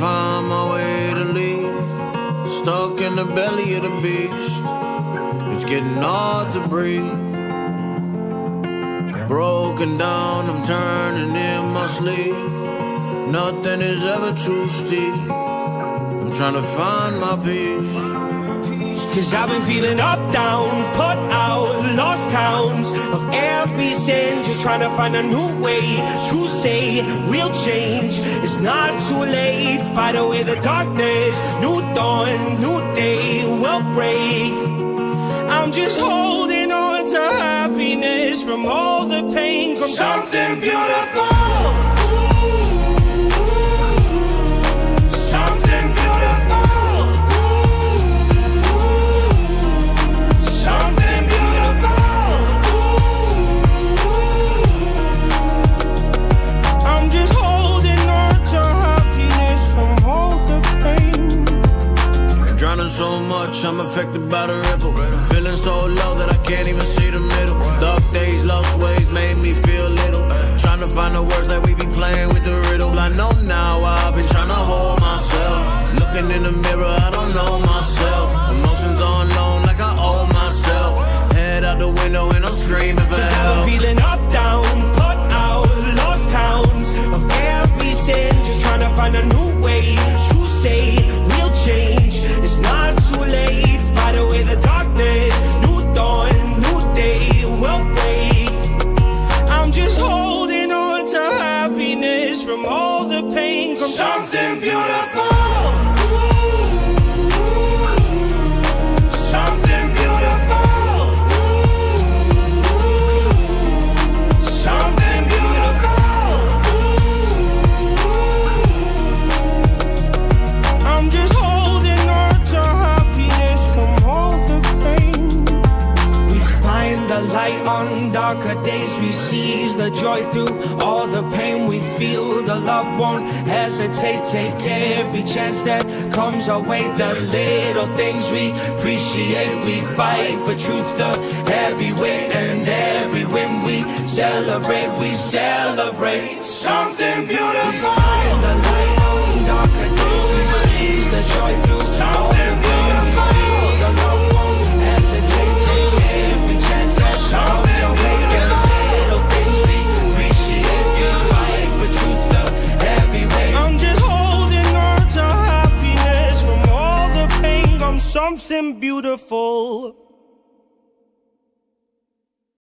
find my way to leave. Stuck in the belly of the beast. It's getting hard to breathe. Broken down, I'm turning in my sleep. Nothing is ever too steep. I'm trying to find my peace. Cause I've been feeling up, down, put lost counts of every sin. Just trying to find a new way to say real change. It's not too late, fight away the darkness. New dawn, new day will break. I'm just holding on to happiness from all the pain, from something beautiful. So much, I'm affected by the ripple. Feeling so low that I can't even see the middle. Dark days, lost ways made me feel little. Trying to find the words that we be playing with the riddle. I know now I've been trying to hold myself. Looking in the mirror, I don't know myself. Pain, from something beautiful. The light on darker days. We seize the joy through all the pain we feel. The love won't hesitate. Take every chance that comes our way. The little things we appreciate. We fight for truth, the heavy weight, and every win we celebrate. We celebrate something beautiful. Something beautiful.